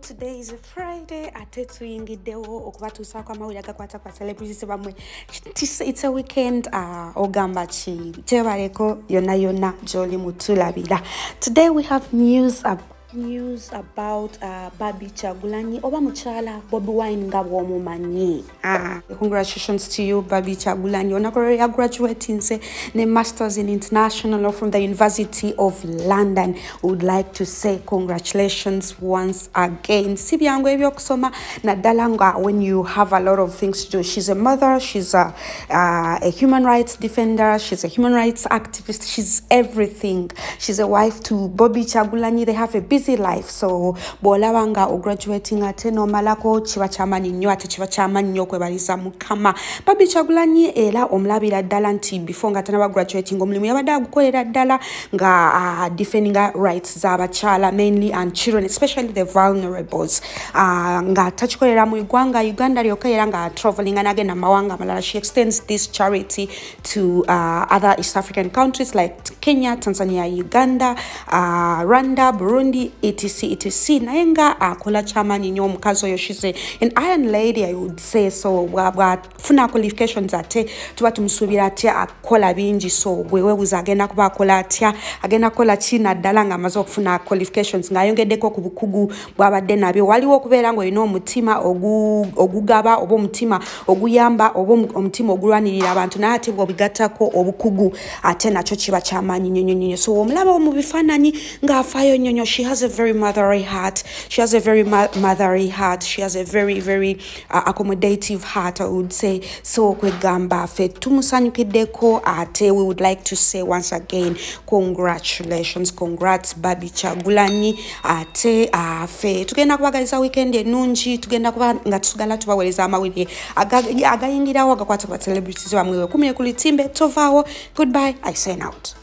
today is a friday. Ate tuyingiddewo okubatuusaako amawulire agakwata kwa celebrities bamwe. It's a weekend uh, ogamba ki? Kyebaleko yonna yonna today we have news ab news about uh, Barbie Kyagulanyi oba mukyala bobi wine nga bw'omumanyi ah, congratulations to you Barbie Kyagulanyi onako lwe yagraduatinze ne masters in international law from the university of london. Would like to say congratulations once again. Si byangu ebyokusoma naddala nga when you have a lot of things to do. She's a mother she's a, uh, a human rights defender she's a human rights activist she's everything. She's a wife to Bobi Kyagulanyi they have a busy life. So bw'olaba nga ograduating ate n'omalako kiba kyamaanyi nnyo ate kiba kyamaanyi nnyo okwebaliza mukama. Barbie Kyagulanyi era omulabira ddala nti before nga tanaba graduating omulimu yabadde agukolera ddala nga uh, defendinga rights z'abakyala mainly and children especially the vulnerables. Uh, nga takikolera mu uganda uganda lyokka era nga travelinga nagenda mu mawanga amalala. She extends this charity to uh, other east african countries like kenya tanzania uganda uh, rwanda burundi etc etc naye nga akola kyamaanyi nnyo omukazi oyo shize an iron lady i would say so. Bwa- bwafuna qualifications ate tuba tumusuubira atya akola bingi so bwewebuza agenda kuba akola atya agenda kukola ki naddala nga amaze okufuna qualifications ng'ayongeddeko ku bukugu bwabadde nabyo waliwo okubeera ng'olina omutima ogu- ogugaba oba omutima oguyamba oba omu- omutima ogulwanirira abantu. Naye ate bw'obigattako obukugu ate nakyo kiba kyamaanyi nnyo nnyo nnyo so omulaba mu bifaananyi ng'afaayo nnyo nnyo she has a very mothery heart. She has a very mo- mothery heart. She has a very very uh, accommodative heart i would say. So kwegamba ffe tumusanyukiddeko ate. We would like to say once again congratulations. Congrats Barbie Kyagulanyi ate uh, ffe tugenda kubagaliza weekend ennungi tugenda kuba nga tusigala tubaweereza aga- agayingirawo agakwata kwa celebrities bamwe. We kumire ku litimbe tovaawo goodbye. I sign out